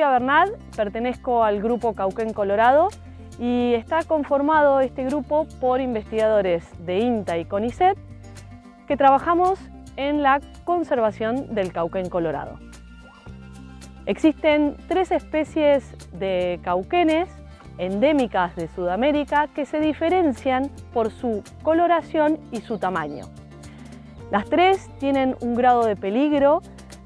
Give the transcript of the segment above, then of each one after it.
Lucía Bernal, pertenezco al grupo Cauquén Colorado y está conformado este grupo por investigadores de INTA y CONICET que trabajamos en la conservación del cauquén colorado. Existen tres especies de cauquenes endémicas de Sudamérica que se diferencian por su coloración y su tamaño. Las tres tienen un grado de peligro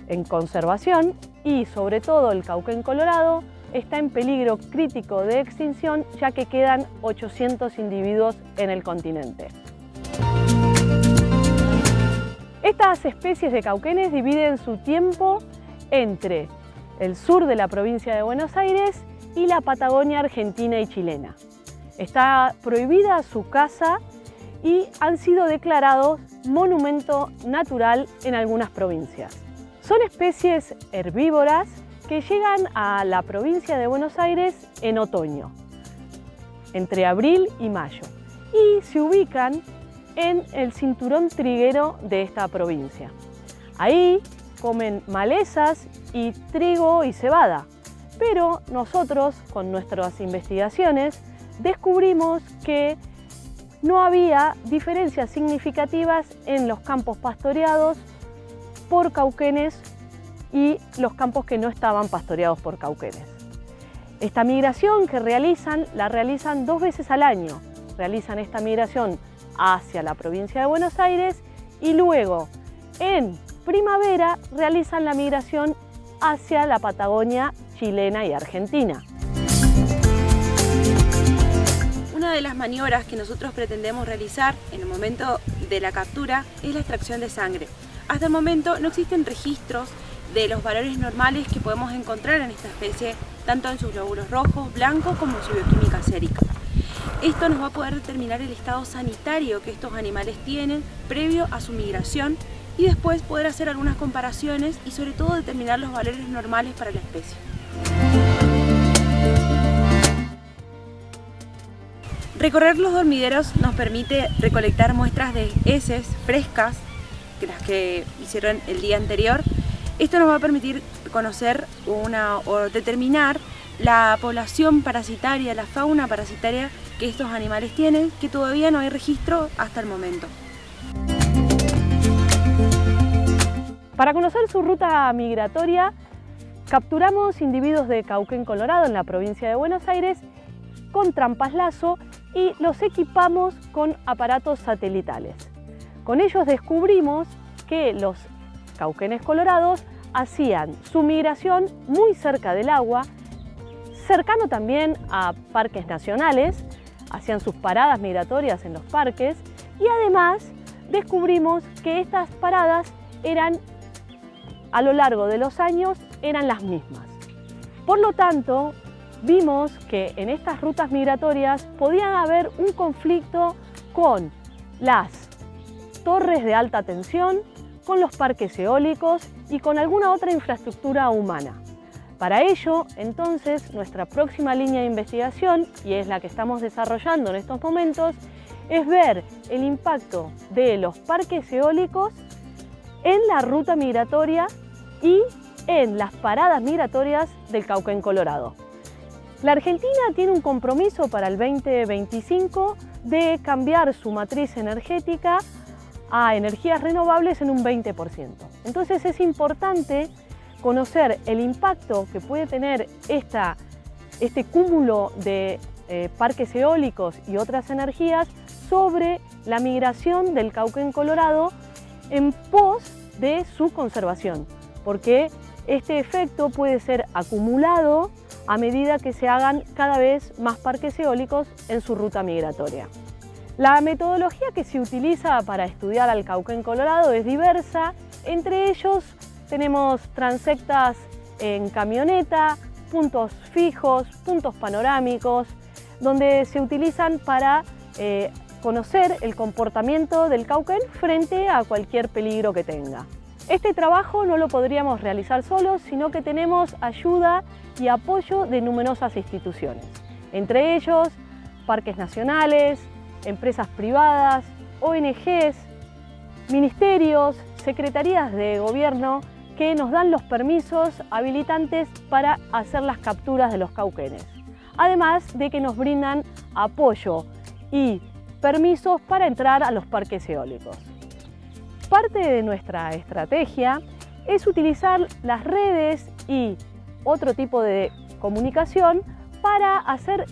en conservación y sobre todo el cauquén colorado está en peligro crítico de extinción ya que quedan 800 individuos en el continente. Estas especies de cauquenes dividen su tiempo entre el sur de la provincia de Buenos Aires y la Patagonia argentina y chilena. Está prohibida su caza y han sido declarados monumento natural en algunas provincias. Son especies herbívoras que llegan a la provincia de Buenos Aires en otoño, entre abril y mayo, y se ubican en el cinturón triguero de esta provincia. Ahí comen malezas y trigo y cebada, pero nosotros con nuestras investigaciones descubrimos que no había diferencias significativas en los campos pastoreados por cauquenes y los campos que no estaban pastoreados por cauquenes. Esta migración que realizan, la realizan dos veces al año. Realizan esta migración hacia la provincia de Buenos Aires y luego en primavera realizan la migración hacia la Patagonia chilena y argentina. Una de las maniobras que nosotros pretendemos realizar en el momento de la captura es la extracción de sangre. Hasta el momento no existen registros de los valores normales que podemos encontrar en esta especie, tanto en sus glóbulos rojos, blancos, como en su bioquímica sérica. Esto nos va a poder determinar el estado sanitario que estos animales tienen previo a su migración y después poder hacer algunas comparaciones y sobre todo determinar los valores normales para la especie. Recorrer los dormideros nos permite recolectar muestras de heces frescas las que hicieron el día anterior. Esto nos va a permitir conocer una, o determinar la población parasitaria, la fauna parasitaria que estos animales tienen, que todavía no hay registro hasta el momento. Para conocer su ruta migratoria, capturamos individuos de Cauquén Colorado en la provincia de Buenos Aires con trampas lazo y los equipamos con aparatos satelitales. Con ellos descubrimos que los cauquenes colorados hacían su migración muy cerca del agua, cercano también a parques nacionales, hacían sus paradas migratorias en los parques y además descubrimos que estas paradas eran a lo largo de los años eran las mismas. Por lo tanto, vimos que en estas rutas migratorias podía haber un conflicto con las torres de alta tensión, con los parques eólicos y con alguna otra infraestructura humana. Para ello, entonces, nuestra próxima línea de investigación, y es la que estamos desarrollando en estos momentos, es ver el impacto de los parques eólicos en la ruta migratoria y en las paradas migratorias del Cauquén Colorado. La Argentina tiene un compromiso para el 2025 de cambiar su matriz energética a energías renovables en un 20%. Entonces es importante conocer el impacto que puede tener esta, este cúmulo de eh, parques eólicos y otras energías sobre la migración del Cauquén Colorado en pos de su conservación, porque este efecto puede ser acumulado a medida que se hagan cada vez más parques eólicos en su ruta migratoria. La metodología que se utiliza para estudiar al Cauquén Colorado es diversa, entre ellos tenemos transectas en camioneta, puntos fijos, puntos panorámicos, donde se utilizan para eh, conocer el comportamiento del Cauquén frente a cualquier peligro que tenga. Este trabajo no lo podríamos realizar solos, sino que tenemos ayuda y apoyo de numerosas instituciones, entre ellos parques nacionales, empresas privadas, ONGs, ministerios, secretarías de gobierno que nos dan los permisos habilitantes para hacer las capturas de los cauquenes. Además de que nos brindan apoyo y permisos para entrar a los parques eólicos. Parte de nuestra estrategia es utilizar las redes y otro tipo de comunicación para hacer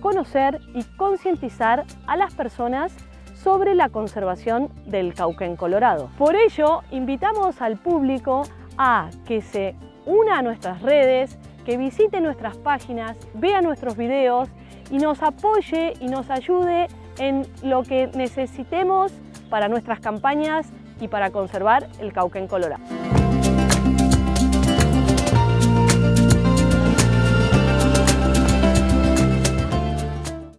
conocer y concientizar a las personas sobre la conservación del cauquén colorado. Por ello, invitamos al público a que se una a nuestras redes, que visite nuestras páginas, vea nuestros videos y nos apoye y nos ayude en lo que necesitemos para nuestras campañas y para conservar el cauquén colorado.